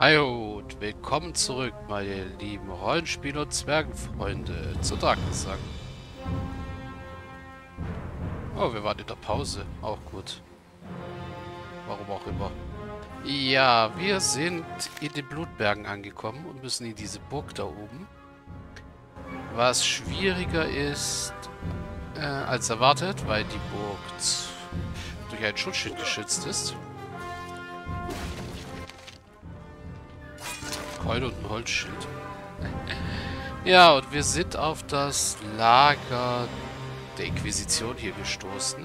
Hi und willkommen zurück, meine lieben Rollenspiel- und Zwergenfreunde, zu Darkensang. Oh, wir waren in der Pause. Auch gut. Warum auch immer. Ja, wir sind in den Blutbergen angekommen und müssen in diese Burg da oben. Was schwieriger ist äh, als erwartet, weil die Burg durch ein Schutzschild geschützt ist. Keule und ein Holzschild. Ja, und wir sind auf das Lager der Inquisition hier gestoßen.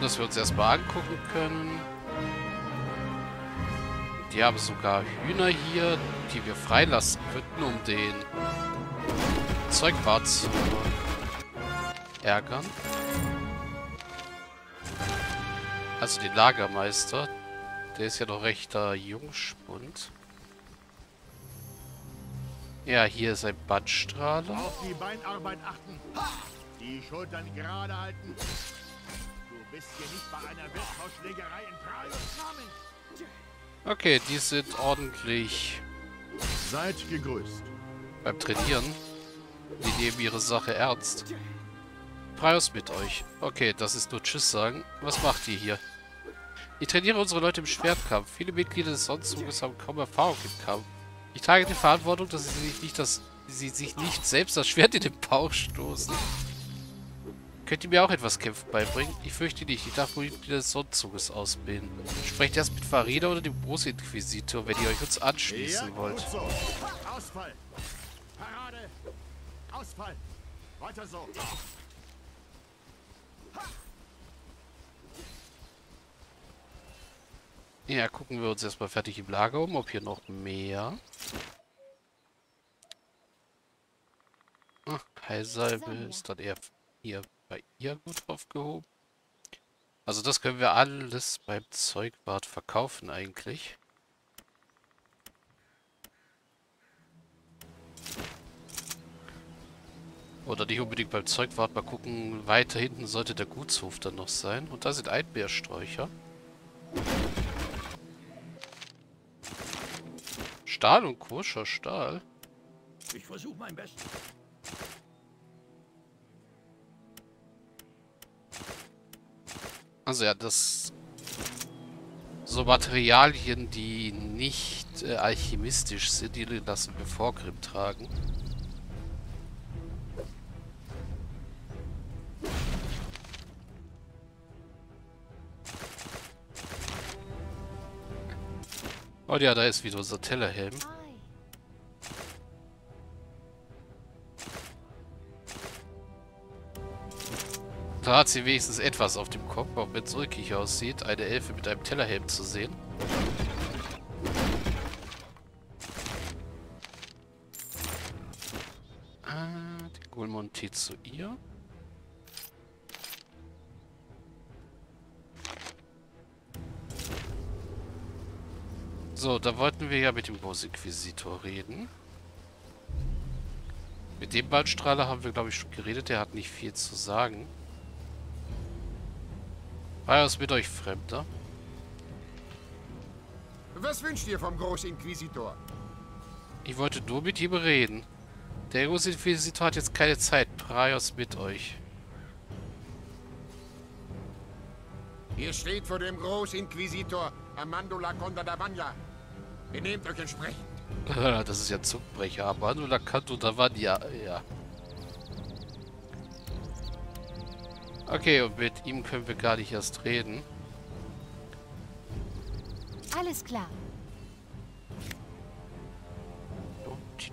Dass wir uns erstmal angucken können. Die haben sogar Hühner hier, die wir freilassen könnten, um den Zeugwart zu ärgern. Also den Lagermeister. Der ist ja noch rechter Jungspund. Ja, hier ist ein Bandstrahler. Auf die Beinarbeit achten. Die Schultern gerade halten. Du bist hier nicht bei einer Wirtshausschlägerei in Namen. Okay, die sind ordentlich Seid gegrüßt. beim Trainieren. Die nehmen ihre Sache ernst. Praios mit euch. Okay, das ist nur Tschüss sagen. Was macht ihr hier? Ich trainiere unsere Leute im Schwertkampf. Viele Mitglieder des Sonnenzuges haben kaum Erfahrung im Kampf. Ich trage die Verantwortung, dass sie sich nicht, das, sie sich nicht selbst das Schwert in den Bauch stoßen. Könnt ihr mir auch etwas Kämpfen beibringen? Ich fürchte nicht. Ich darf wohl Mitglieder des Sonnenzuges ausbilden. Sprecht erst mit Farida oder dem Großinquisitor, wenn ihr euch uns anschließen Ja, wollt. so. Ausfall. Parade. Ausfall. Weiter so. Ja, gucken wir uns erstmal fertig im Lager um, ob hier noch mehr. Ach, Heilsalbe ist dann eher hier bei ihr gut aufgehoben. Also das können wir alles beim Zeugwart verkaufen eigentlich. Oder nicht unbedingt beim Zeugwart. Mal gucken, weiter hinten sollte der Gutshof dann noch sein. Und da sind Einbeersträucher. Stahl und koscher Stahl. Ich versuche mein Bestes. Also ja, das... So Materialien, die nicht äh, alchemistisch sind, die lassen wir Vorgrimm tragen. Oh ja, da ist wieder unser Tellerhelm. Da hat sie wenigstens etwas auf dem Kopf, auch wenn es rückig aussieht, eine Elfe mit einem Tellerhelm zu sehen. Ah, den Gulmonti zu ihr. So, da wollten wir ja mit dem Großinquisitor reden. Mit dem Waldstrahler haben wir, glaube ich, schon geredet. Der hat nicht viel zu sagen. War es mit euch Fremder? Was wünscht ihr vom Großinquisitor? Ich wollte nur mit ihm reden. Der Großinquisitor hat jetzt keine Zeit. Praios mit euch. Ihr steht vor dem Großinquisitor Amandula Condadavagna. Benehmt euch entsprechend. das ist ja Zungenbrecher. Aber Anula Kanto Davania. Ja. Okay, und mit ihm können wir gar nicht erst reden. Alles klar. Oh, die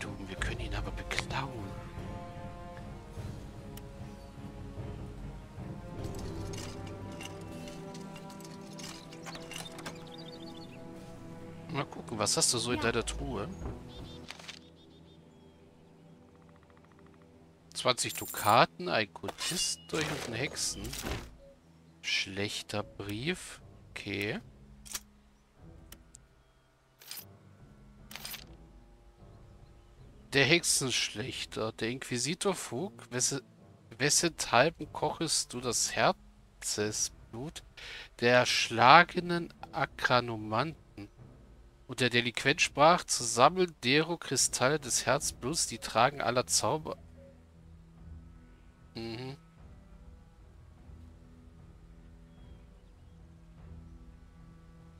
was hast du so in deiner Truhe? 20 Dukaten, ein Kultist durch und ein Hexen. Schlechter Brief. Okay. Der Hexenschlechter, der Inquisitor Fug, wesse, wessenthalben kochest du das Herzensblut der erschlagenen Akranomanten. Und der Delinquent sprach, zu sammeln dero Kristalle des Herzbluts, die tragen aller Zauber. Mhm.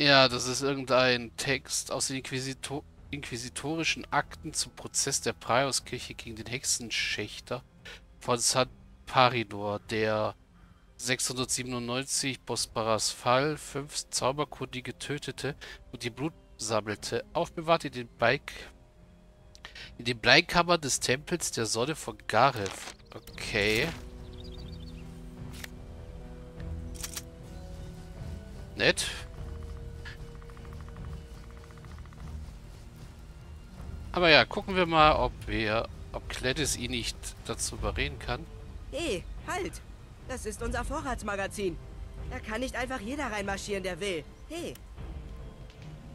Ja, das ist irgendein Text aus den Inquisito inquisitorischen Akten zum Prozess der Prioskirche gegen den Hexenschächter von San Paridor, der 697 Bosparas Fall fünf Zauberkundige tötete und ihr Blut sammelte, aufbewahrt in den Bleik in den Bleikammer des Tempels der Sonne von Gareth. Okay. Nett. Aber ja, gucken wir mal, ob wir, ob Gladys ihn nicht dazu überreden kann. Hey, halt! Das ist unser Vorratsmagazin. Da kann nicht einfach jeder reinmarschieren, der will. Hey.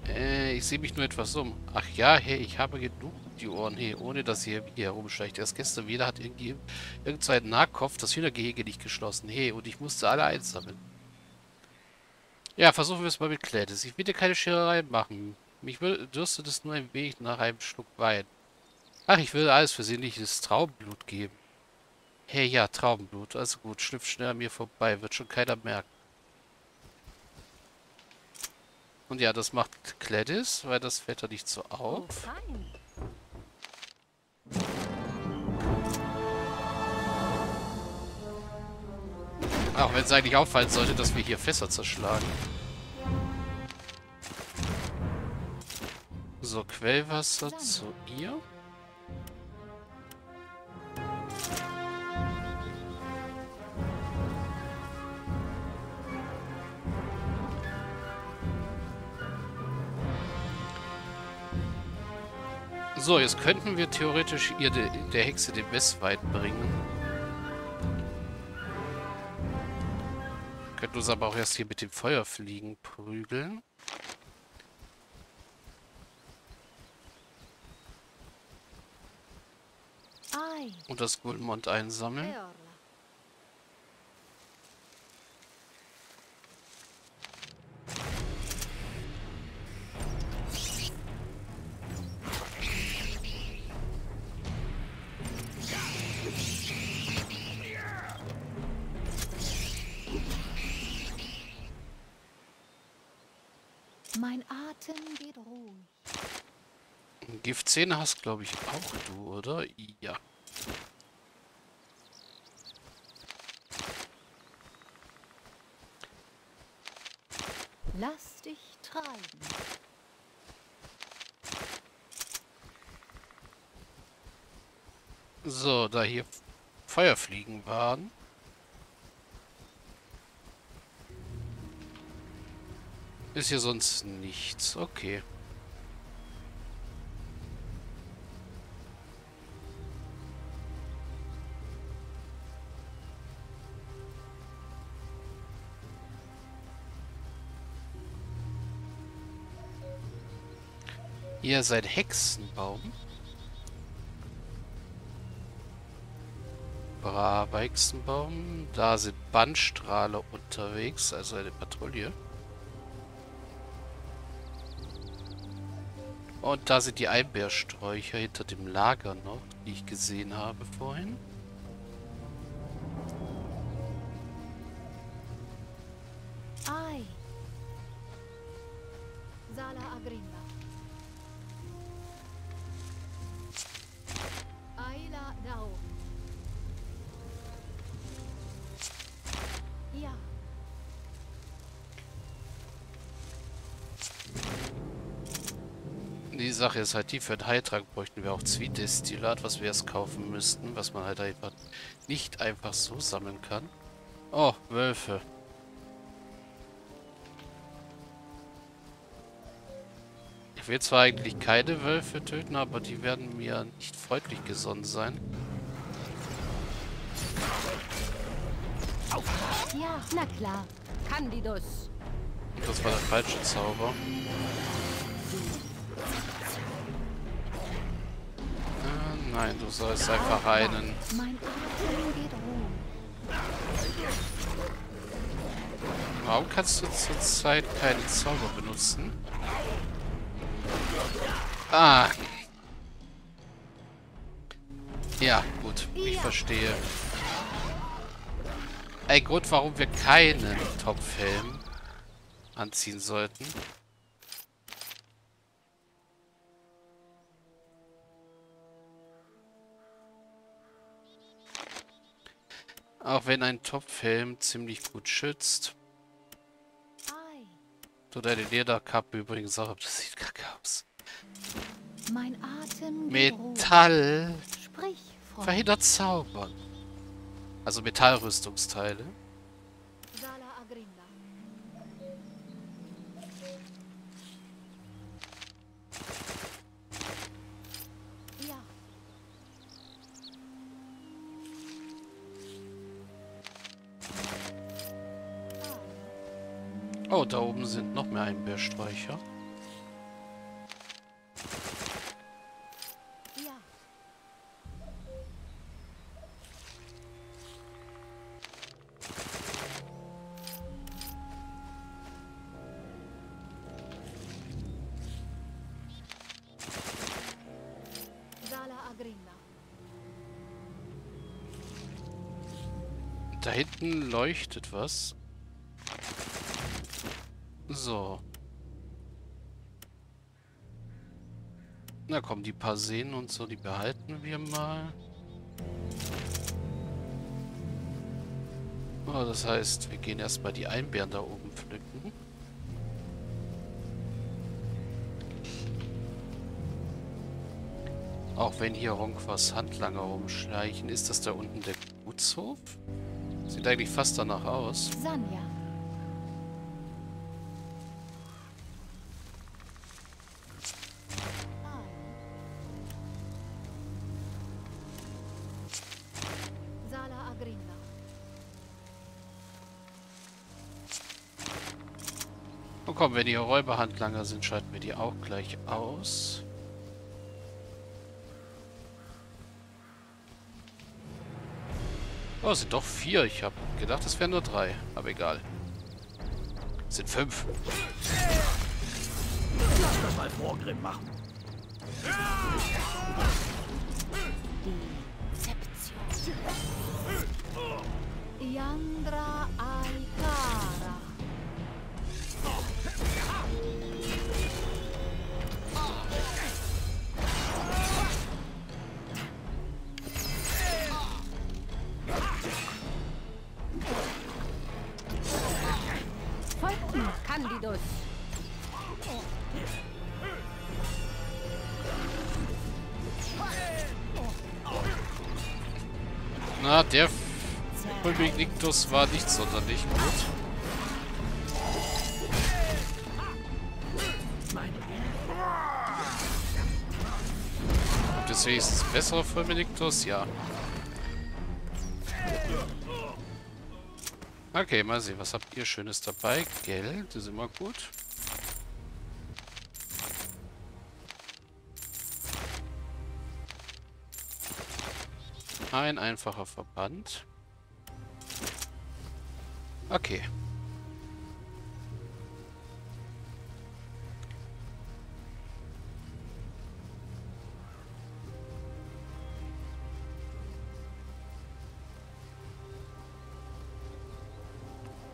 Äh, ich sehe mich nur etwas um. Ach ja, hey, ich habe genug die Ohren, hey, ohne dass ihr hier herumschleicht. Erst gestern wieder hat irgendwie irgendein Nahkopf das Hühnergehege nicht geschlossen. Hey, und ich musste alle einsammeln. Ja, versuchen wir es mal mit Gladys. Ich will dir keine Scherereien machen. Mich dürstet es nur ein wenig nach einem Schluck Wein. Ach, ich will alles versehentliches Traubenblut geben. Hey, ja, Traubenblut. Also gut, schlüpft schnell an mir vorbei. Wird schon keiner merken. Und ja, das macht Gladys, weil das fällt da nicht so auf. Auch wenn es eigentlich auffallen sollte, dass wir hier Fässer zerschlagen. So, Quellwasser zu ihr. So, jetzt könnten wir theoretisch ihr de, der Hexe den Westwein bringen. Könnten uns aber auch erst hier mit dem Feuerfliegen prügeln. Und das Gulmond einsammeln. Giftzähne hast, glaube ich, auch du, oder? Ja. Lass dich treiben. So, da hier Feuerfliegen waren. Ist hier sonst nichts. Okay. Ihr seid Hexenbaum. Braver Hexenbaum. Da sind Bandstrahler unterwegs, also eine Patrouille. Und da sind die Einbeersträucher hinter dem Lager noch, die ich gesehen habe vorhin. Die Sache ist halt die, für den Heiltrank bräuchten wir auch Zwiedestillat, was wir erst kaufen müssten, was man halt einfach nicht einfach so sammeln kann. Oh, Wölfe. Ich will zwar eigentlich keine Wölfe töten, aber die werden mir nicht freundlich gesonnen sein. Ja, na klar. Candidus. Das war der falsche Zauber. Nein, du sollst einfach einen. Warum kannst du zurzeit keine Zauber benutzen? Ah. Ja, gut. Ich verstehe. Ein Grund, warum wir keinen Topfhelm anziehen sollten. Auch wenn ein Topfhelm ziemlich gut schützt. So deine Lederkappe übrigens auch, aber das sieht kacke aus. Metall Sprich, verhindert Zaubern. Also Metallrüstungsteile. Oh, da oben sind noch mehr Agrinda. Da hinten leuchtet was. So. Na komm, die paar Seen und so, die behalten wir mal. Oh, das heißt, wir gehen erstmal die Einbeeren da oben pflücken. Auch wenn hier Ronkwas Handlanger rumschleichen, ist das da unten der Gutshof? Sieht eigentlich fast danach aus. Sanja. Und komm, wenn die Räuberhandlanger sind, schalten wir die auch gleich aus. Oh, es sind doch vier. Ich habe gedacht, es wären nur drei. Aber egal. Es sind fünf. Lass das mal Vorgrimm machen. Deception. Yandra Aikara. Fulmignictus war nicht sonderlich gut. Gibt es wenigstens bessere Fulmignictus? Ja. Okay, mal sehen, was habt ihr Schönes dabei? Geld ist immer gut. Ein einfacher Verband. Okay.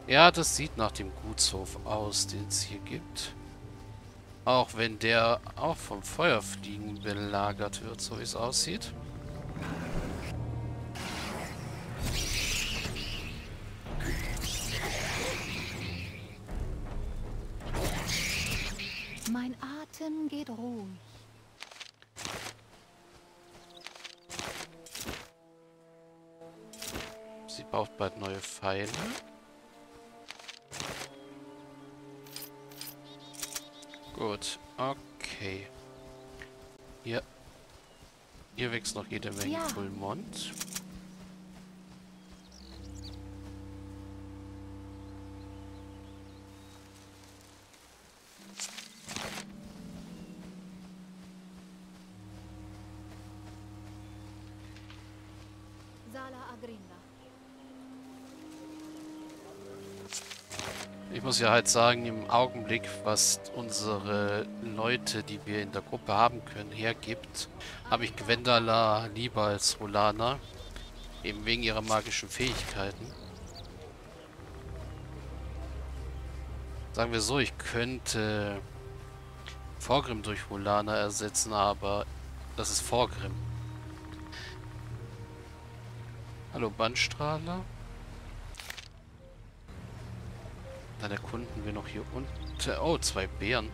Ja, das sieht nach dem Gutshof aus, den es hier gibt. Auch wenn der auch vom Feuerfliegen belagert wird, so wie es aussieht. Atem geht ruhig. Sie braucht bald neue Pfeile. Gut, okay. Hier. Hier wächst noch jede Menge Ja. Fulmont. Ich muss ja halt sagen, im Augenblick, was unsere Leute, die wir in der Gruppe haben können, hergibt, habe ich Gwendala lieber als Rolana. Eben wegen ihrer magischen Fähigkeiten. Sagen wir so, ich könnte Vorgrim durch Rolana ersetzen, aber das ist Vorgrim. Hallo Bandstrahler. Dann erkunden wir noch hier unten. Oh, zwei Bären.